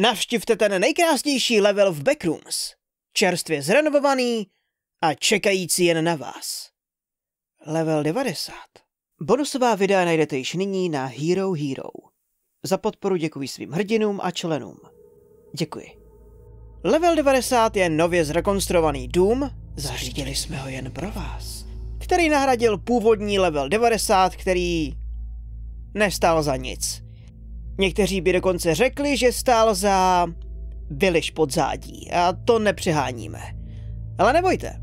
Navštivte ten nejkrásnější level v Backrooms. Čerstvě zrenovovaný a čekající jen na vás. Level 90. Bonusová videa najdete již nyní na Hero Hero. Za podporu děkuji svým hrdinům a členům. Děkuji. Level 90 je nově zrekonstruovaný dům, zařídili jsme ho jen pro vás, který nahradil původní level 90, který nestál za nic. Někteří by dokonce řekli, že stál za vyliš podzádí a to nepřeháníme. Ale nebojte.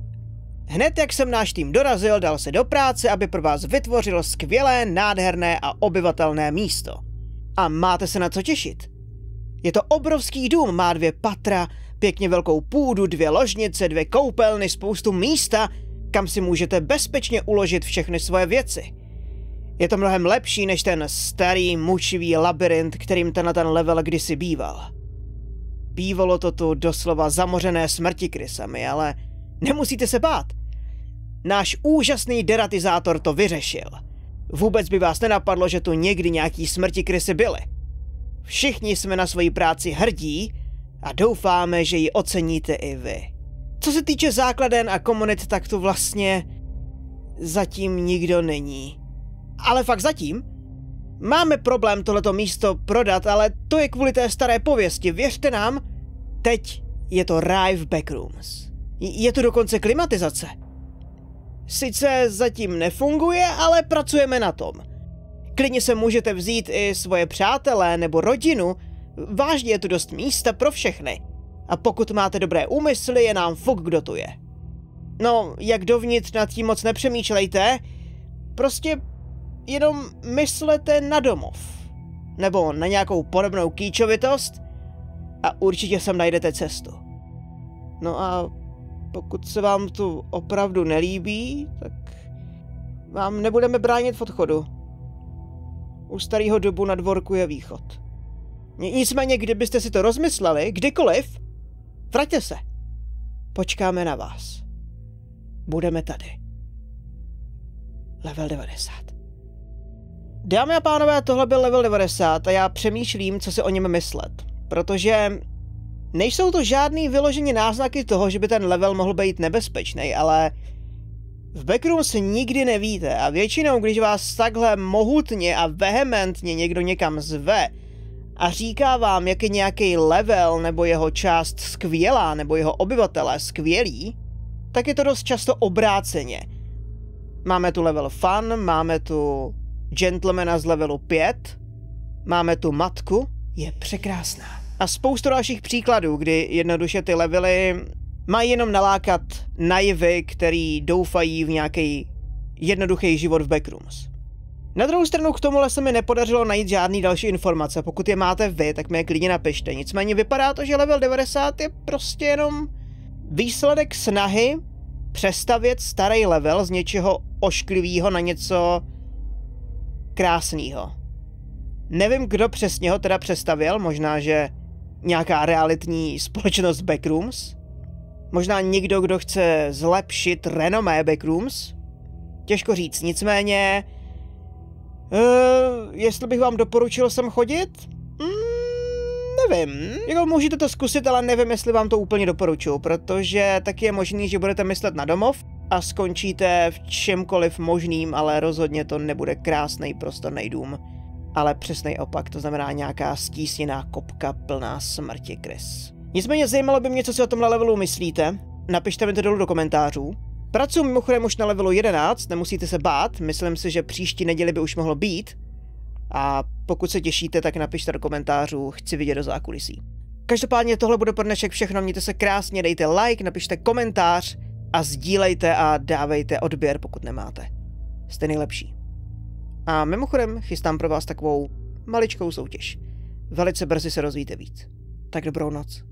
Hned jak jsem náš tým dorazil, dal se do práce, aby pro vás vytvořil skvělé, nádherné a obyvatelné místo. A máte se na co těšit. Je to obrovský dům, má dvě patra, pěkně velkou půdu, dvě ložnice, dvě koupelny, spoustu místa, kam si můžete bezpečně uložit všechny svoje věci. Je to mnohem lepší než ten starý, mučivý labirint, kterým tenhle ten level kdysi býval. Bývalo to tu doslova zamořené smrti krysami, ale nemusíte se bát. Náš úžasný deratizátor to vyřešil. Vůbec by vás nenapadlo, že tu někdy nějaký smrti krysy byly. Všichni jsme na svoji práci hrdí a doufáme, že ji oceníte i vy. Co se týče základen a komunit, tak to vlastně zatím nikdo není. Ale fakt zatím? Máme problém tohleto místo prodat, ale to je kvůli té staré pověsti, věřte nám. Teď je to ráj v Backrooms. Je tu dokonce klimatizace. Sice zatím nefunguje, ale pracujeme na tom. Klidně se můžete vzít i svoje přátelé nebo rodinu, vážně je tu dost místa pro všechny. A pokud máte dobré úmysly, je nám fuk, kdo tu je. No, jak dovnitř nad tím moc nepřemýšlejte, prostě jenom myslete na domov. Nebo na nějakou podobnou kýčovitost a určitě sem najdete cestu. No a pokud se vám tu opravdu nelíbí, tak vám nebudeme bránit v odchodu. U starého dobu na dvorku je východ. Nicméně, kdybyste si to rozmysleli, kdykoliv, vraťte se. Počkáme na vás. Budeme tady. Level 90. Dámy a pánové, tohle byl level 90 a já přemýšlím, co si o něm myslet. Protože nejsou to žádný vyloženě náznaky toho, že by ten level mohl být nebezpečný, ale v Backroom se nikdy nevíte a většinou, když vás takhle mohutně a vehementně někdo někam zve a říká vám, jak je nějaký level nebo jeho část skvělá nebo jeho obyvatelé skvělí, tak je to dost často obráceně. Máme tu level fun, máme tu gentlemana z levelu 5, máme tu matku, je překrásná. A spoustu dalších příkladů, kdy jednoduše ty levely mají jenom nalákat naivy, který doufají v nějaký jednoduchý život v Backrooms. Na druhou stranu k tomuhle se mi nepodařilo najít žádný další informace, pokud je máte vy, tak mi je klidně napište. Nicméně vypadá to, že level 90 je prostě jenom výsledek snahy přestavět starý level z něčeho ošklivého na něco krásného. Nevím, kdo přesně ho teda přestavil, možná, že nějaká realitní společnost Backrooms, možná někdo, kdo chce zlepšit renomé Backrooms, těžko říct, nicméně, uh, jestli bych vám doporučil sem chodit, mm, nevím, jako můžete to zkusit, ale nevím, jestli vám to úplně doporučuji, protože taky je možný, že budete myslet na domov, a skončíte v čemkoliv možným, ale rozhodně to nebude krásný prostorný dům. Ale přesný opak, to znamená nějaká stísněná kopka plná smrti krys. Nicméně zajímalo by mě, co si o tomhle levelu myslíte. Napište mi to dolů do komentářů. Pracuji mimochodem už na levelu 11, nemusíte se bát, myslím si, že příští neděli by už mohlo být. A pokud se těšíte, tak napište do komentářů, chci vidět do zákulisí. Každopádně tohle bude pro dnešek všechno, mějte se krásně, dejte like, napište komentář, a sdílejte a dávejte odběr, pokud nemáte. Jste nejlepší. A mimochodem chystám pro vás takovou maličkou soutěž. Velice brzy se rozvíte víc. Tak dobrou noc.